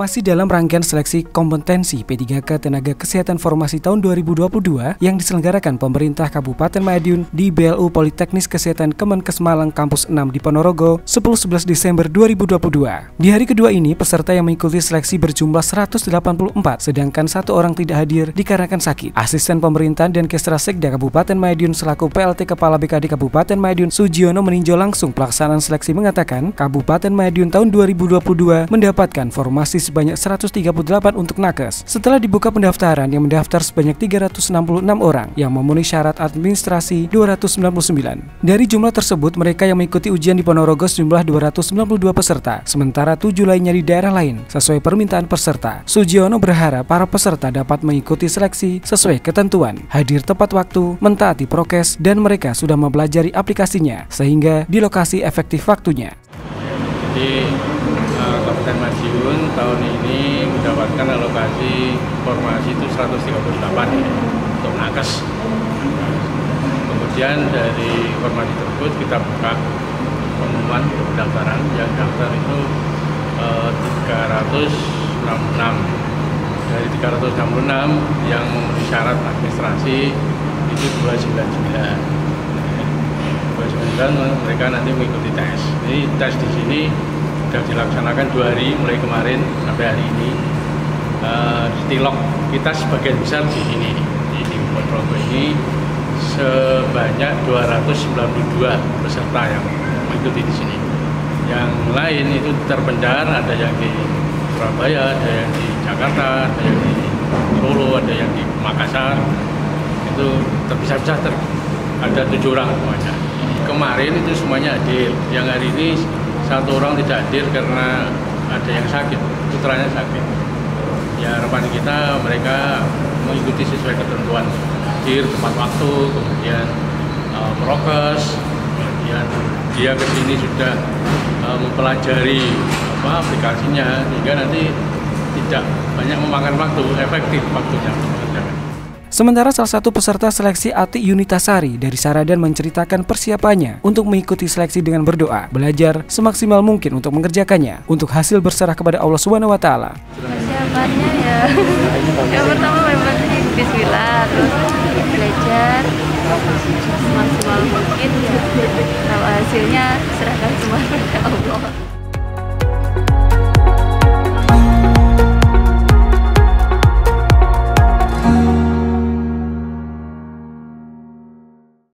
Masih dalam rangkaian seleksi kompetensi P3K Tenaga Kesehatan Formasi tahun 2022 yang diselenggarakan pemerintah Kabupaten Madiun di BLU Politeknis Kesehatan Kemenkes Malang Kampus 6 di Ponorogo 10-11 Desember 2022. Di hari kedua ini, peserta yang mengikuti seleksi berjumlah 184, sedangkan satu orang tidak hadir dikarenakan sakit. Asisten Pemerintahan dan Kestra Sekda Kabupaten Madiun selaku PLT Kepala BKD Kabupaten Madiun Sujiono meninjau langsung pelaksanaan seleksi mengatakan Kabupaten Madiun tahun 2022 mendapatkan formasi sebanyak 138 untuk nakes. Setelah dibuka pendaftaran yang mendaftar sebanyak 366 orang yang memenuhi syarat administrasi 299. Dari jumlah tersebut, mereka yang mengikuti ujian di Ponorogo sejumlah 292 peserta, sementara tujuh lainnya di daerah lain, sesuai permintaan peserta. Sujiono berharap para peserta dapat mengikuti seleksi sesuai ketentuan, hadir tepat waktu, mentaati prokes, dan mereka sudah mempelajari aplikasinya, sehingga di lokasi efektif waktunya. Jadi Kabupaten Madiun tahun ini mendapatkan alokasi formasi itu 138 ya, untuk nakes. Kemudian dari formasi tersebut kita buka pengumuman pendaftaran yang daftar itu uh, 366 dari 366 yang memenuhi syarat administrasi itu 299 29 mereka nanti mengikuti tes. Jadi tes di sini sudah dilaksanakan dua hari mulai kemarin sampai hari ini. Uh, stilok kita sebagian besar di sini di, di Ponorogo ini sebanyak 292 peserta yang mengikuti di sini. Yang lain itu terpendar, ada yang di Surabaya, ada yang di Jakarta, ada yang di Solo, ada yang di Makassar. Itu terpisah-pisah ter ada tujuh orang semuanya kemarin itu semuanya hadir. Yang hari ini satu orang tidak hadir karena ada yang sakit, putranya sakit. Ya harapan kita mereka mengikuti sesuai ketentuan hadir tepat waktu, kemudian uh, prokes, kemudian dia ke sini sudah uh, mempelajari apa aplikasinya sehingga nanti tidak banyak memakan waktu, efektif waktunya. Sementara salah satu peserta seleksi Ati Yunitasari dari Saradan menceritakan persiapannya untuk mengikuti seleksi dengan berdoa, belajar semaksimal mungkin untuk mengerjakannya, untuk hasil berserah kepada Allah Subhanahu wa taala. Persiapannya ya yang pertama memang bismillah, terus belajar semaksimal mungkin ya. Kalau hasilnya serahkan